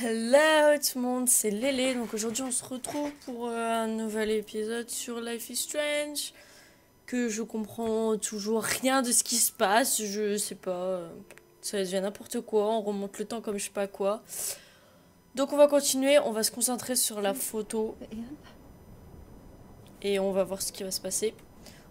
Hello tout le monde, c'est Lélé. Donc aujourd'hui on se retrouve pour euh, un nouvel épisode sur Life is Strange. Que je comprends toujours rien de ce qui se passe. Je sais pas. euh, Ça devient n'importe quoi. On remonte le temps comme je sais pas quoi. Donc on va continuer. On va se concentrer sur la photo. Et on va voir ce qui va se passer.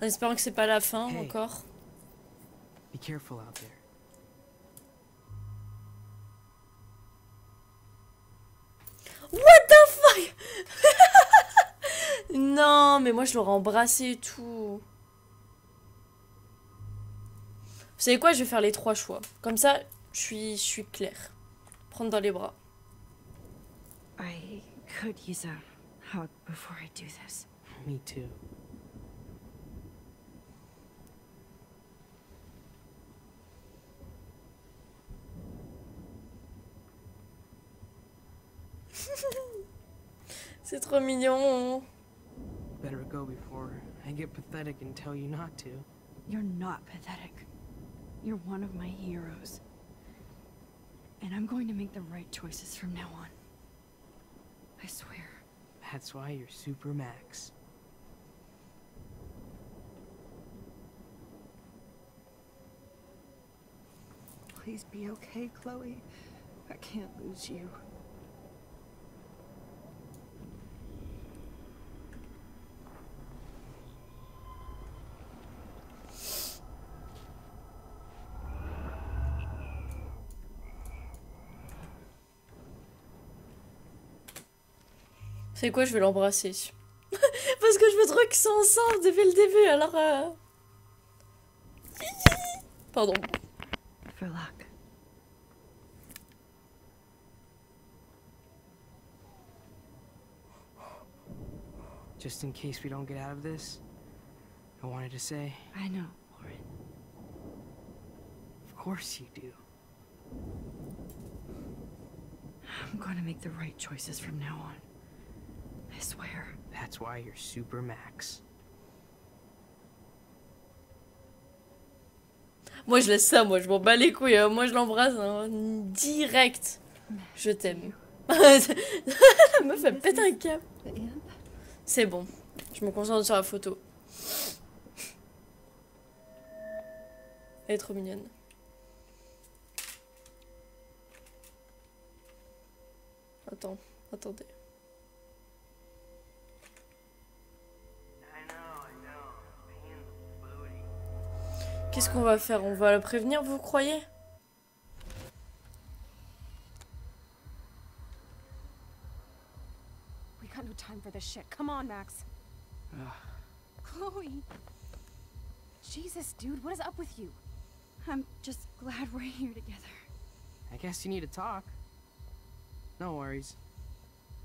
En espérant que c'est pas la fin Hey. encore. Be careful out there. Non, mais moi je l'aurais embrassé et tout. Vous savez quoi Je vais faire les trois choix. Comme ça, je suis, je suis claire. Prendre dans les bras. I could use a hug before I do this. Me too. C'est trop mignon. Better go before I get pathetic and tell you not to. You're not pathetic. You're one of my heroes. And I'm going to make the right choices from now on. I swear. That's why you're Super Max. Please be okay, Chloe. I can't lose you. C'est quoi Je vais l'embrasser? Parce que je veux trop qu'ils soient ensemble depuis le début, alors... euh, Pardon. Just in case we don't get out of this, I wanted to say, I know, Lauren. of course you do. I'm to make the right choices from now on. I swear. That's why you're Super Max. Moi je laisse ça, moi je m'en bats les couilles. hein. Moi je l'embrasse hein, direct. Je t'aime. La meuf elle pète un câble. C'est bon. Je me concentre sur la photo. Elle est trop mignonne. Attends, attendez. Qu'est-ce qu'on va faire On va la prévenir, vous croyez We got no time for this shit. Come on, Max. Ugh. Chloe. Jesus, dude, what is up with you? I'm just glad we're here together. I guess you need to talk. No worries.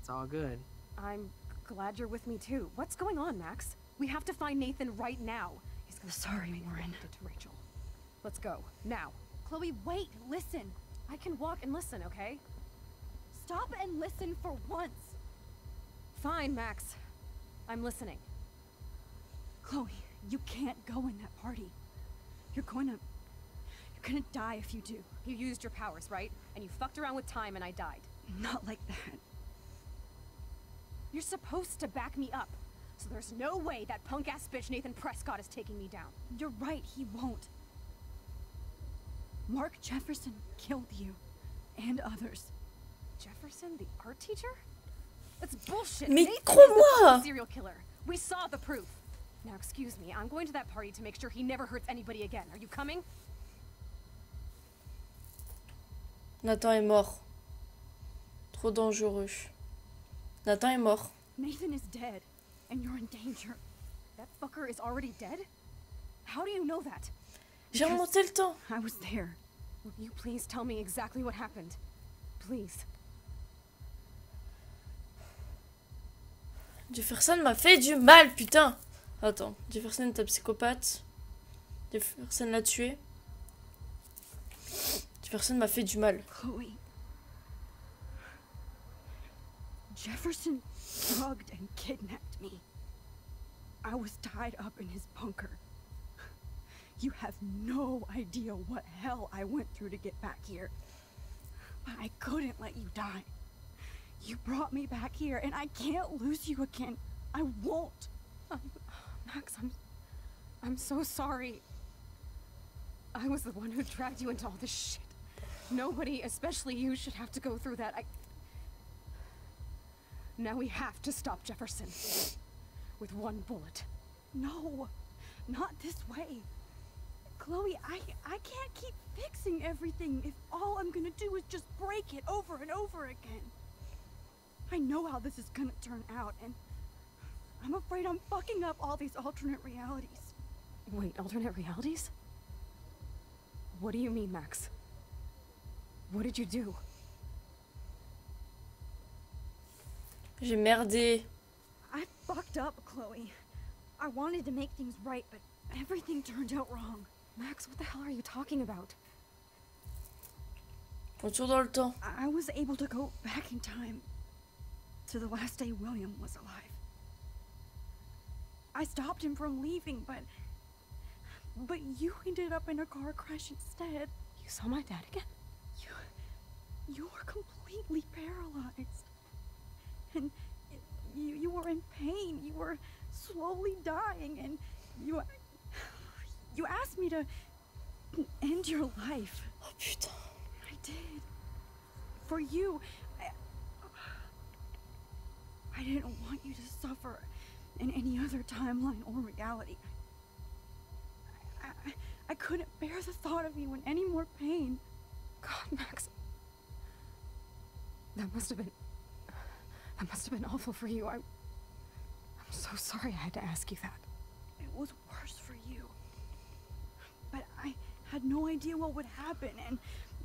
It's all good. I'm glad you're with me too. What's going on, Max? We have to find Nathan right now. Sorry, it to Rachel. Let's go now. Chloe, wait. Listen. I can walk and listen, okay? Stop and listen for once. Fine, Max. I'm listening. Chloe, you can't go in that party. You're going to. You're gonna die if you do. You used your powers, right? And you fucked around with time and I died. Not like that. You're supposed to back me up. So there's no way that punk ass bitch Nathan Prescott is taking me down. You're right, he won't. Mark Jefferson killed you. And others. Jefferson, the art teacher? That's bullshit. Mais Nathan crois-moi! serial killer. We saw the proof. Now, excuse me, I'm going to that party to make sure he never hurts anybody again. Are you coming? Nathan est mort. Trop dangereux. Nathan est mort. Nathan is dead. And you're in danger. That fucker is already dead? How do you know that? J'ai remonté le temps. I was there. Will you please tell me exactly what happened? Please. Jefferson m'a fait du mal, putain. Attends, Jefferson est un psychopathe. Jefferson l'a tué. Jefferson m'a fait du mal. Chloe. Jefferson drugged and kidnapped me. I was tied up in his bunker. You have no idea what hell I went through to get back here. But I couldn't let you die. You brought me back here, and I can't lose you again. I won't. Um, Max, I'm. I'm so sorry. I was the one who dragged you into all this shit. Nobody, especially you, should have to go through that. I. Now we have to stop Jefferson. With one bullet. No, not this way. Chloe, I I can't keep fixing everything if all I'm gonna do is just break it over and over again. I know how this is gonna turn out, and I'm afraid I'm fucking up all these alternate realities. Wait, alternate realities? What do you mean, Max? What did you do? J'ai merdé. I fucked up, Chloe. I wanted to make things right, but everything turned out wrong. Max, what the hell are you talking about? Retour dans le temps. I I was able to go back in time to the last day William was alive. I stopped him from leaving, but but you ended up in a car crash instead. You saw my dad again? You you were completely paralyzed. And you you were in pain. You were slowly dying and you you asked me to end your life. Oh putain. I did. For you. I, I didn't want you to suffer in any other timeline or reality. I, I, I couldn't bear the thought of you in any more pain. God, Max. That must have been. That must have been awful for you. I. So sorry I had to ask you that. It was worse for you. But I had no idea what would happen, and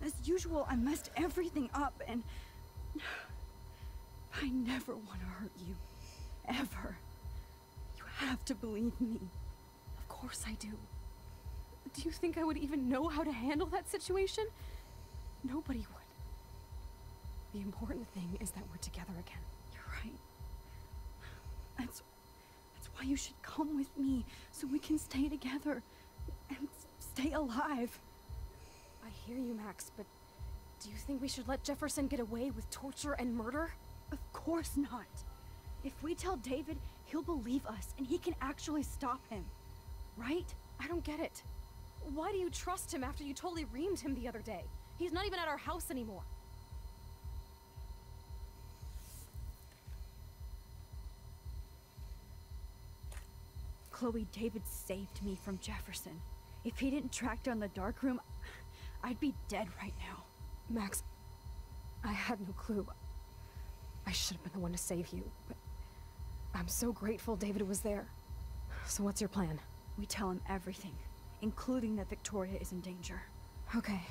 as usual, I messed everything up, and I never want to hurt you. Ever. You have to believe me. Of course I do. Do you think I would even know how to handle that situation? Nobody would. The important thing is that we're together again. You're right. That's why you should come with me so we can stay together and stay alive. I hear you, Max, but do you think we should let Jefferson get away with torture and murder? Of course not. If we tell David, he'll believe us and he can actually stop him. Right? I don't get it. Why do you trust him after you totally reamed him the other day? He's not even at our house anymore. Chloe, David saved me from Jefferson. If he didn't track down the dark room, I'd be dead right now. Max, I had no clue. I should have been the one to save you, but I'm so grateful David was there. So what's your plan? We tell him everything, including that Victoria is in danger. Okay.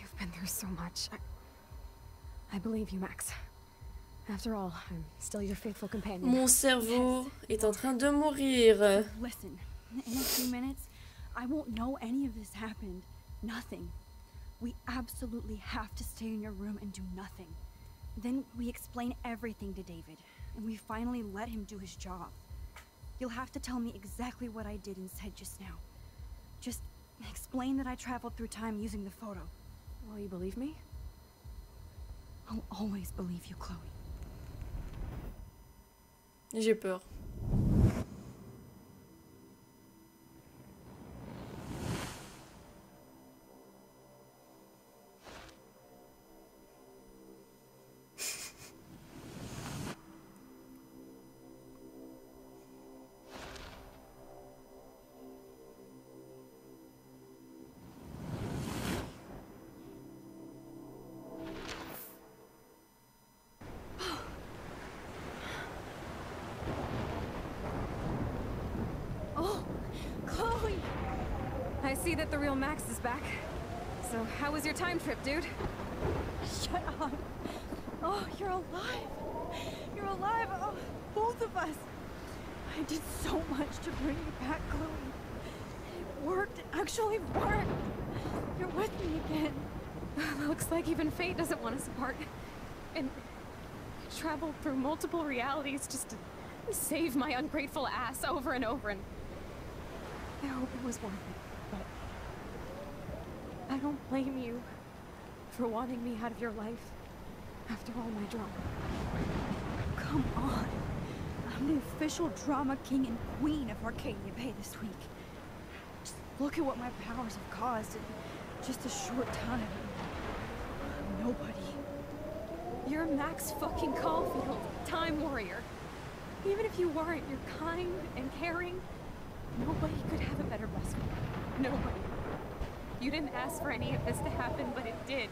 You've been through so much. I, I believe you, Max. After all, I'm still your faithful companion. Mon cerveau est en train de mourir. Listen, in a few minutes, I won't know any of this happened. Nothing. We absolutely have to stay in your room and do nothing. Then we explain everything to David, and we finally let him do his job. You'll have to tell me exactly what I did and said just now. Just explain that I traveled through time using the photo. Will you believe me? I'll always believe you, Chloe. J'ai peur. I see that the real Max is back. So, how was your time trip, dude? Shut up. Oh, you're alive. You're alive. Oh, both of us. I did so much to bring you back, Chloe. It worked. It actually worked. You're with me again. Looks like even fate doesn't want us apart. And I traveled through multiple realities just to save my ungrateful ass over and over, and I hope it was worth it. I don't blame you for wanting me out of your life. after all my drama. Come on. I'm the official drama king and queen of Arcadia Bay this week. Just look at what my powers have caused in just a short time. Nobody. You're Max fucking Caulfield, Time Warrior. Even if you weren't, you're kind and caring. Nobody could have a better best friend. Nobody. You didn't ask for any of this to happen, but it did.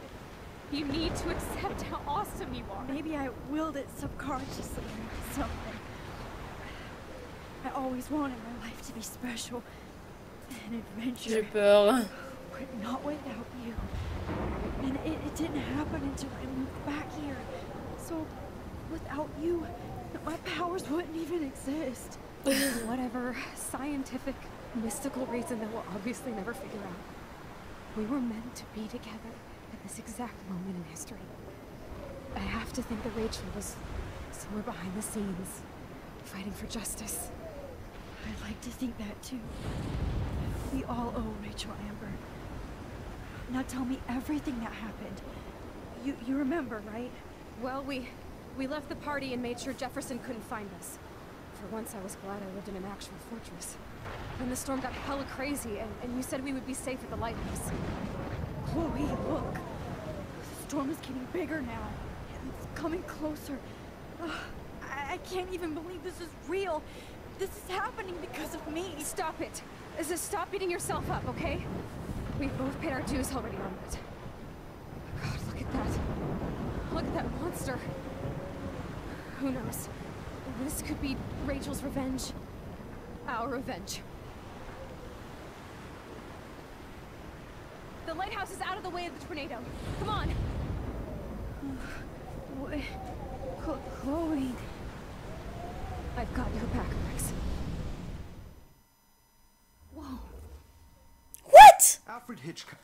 You need to accept how awesome you are. Maybe I willed it subconsciously or something. I always wanted my life to be special. An adventure. J'ai peur. But not without you. And it, it didn't happen until I moved back here. So, without you, my powers wouldn't even exist. Whatever scientific, mystical reason that we'll obviously never figure out. We were meant to be together at this exact moment in history. I have to think that Rachel was somewhere behind the scenes, fighting for justice. I'd like to think that too. We all owe Rachel Amber. Now tell me everything that happened. You you remember, right? Well, we we left the party and made sure Jefferson couldn't find us. For once, I was glad I lived in an actual fortress. Then the storm got hella crazy, and, and you said we would be safe at the lighthouse. Chloe, look. The storm is getting bigger now. and It's coming closer. Ugh, I, I can't even believe this is real. This is happening because of me. Stop it! Is this stop beating yourself up, okay? We've both paid our dues already on that. God, look at that. Look at that monster. Who knows? This could be Rachel's revenge. Our revenge. The lighthouse is out of the way of the tornado. Come on! Wait, Chloe. I've got your back, Max. Whoa. What? Alfred Hitchcock.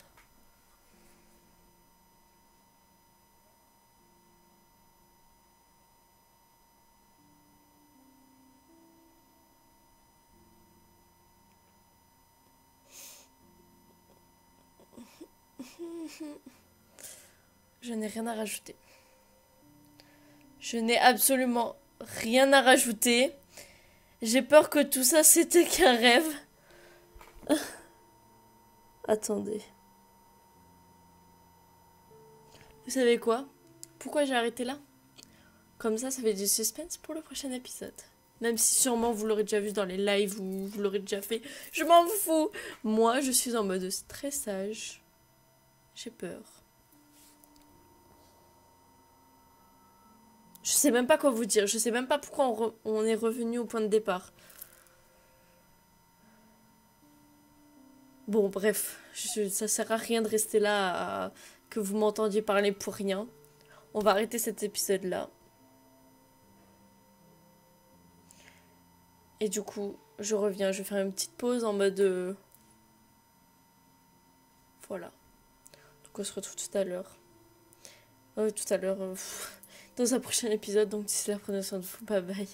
Je n'ai rien à rajouter. Je n'ai absolument rien à rajouter. J'ai peur que tout ça c'était qu'un rêve. Attendez. Vous savez quoi? Pourquoi j'ai arrêté là? Comme ça, ça fait du suspense pour le prochain épisode. Même si sûrement vous l'aurez déjà vu dans les lives ou vous l'aurez déjà fait. Je m'en fous. Moi, je suis en mode stressage. J'ai peur. Je sais même pas quoi vous dire. Je sais même pas pourquoi on, est revenu au point de départ. Bon, bref, je- ça sert à rien de rester là, que vous m'entendiez parler pour rien. On va arrêter cet épisode-là. Et du coup, je reviens, je vais faire une petite pause en mode... euh, Voilà. Donc on se retrouve tout à l'heure. Euh, tout à l'heure, euh, dans un prochain épisode. Donc d'ici là, prenez soin de vous. Bye bye.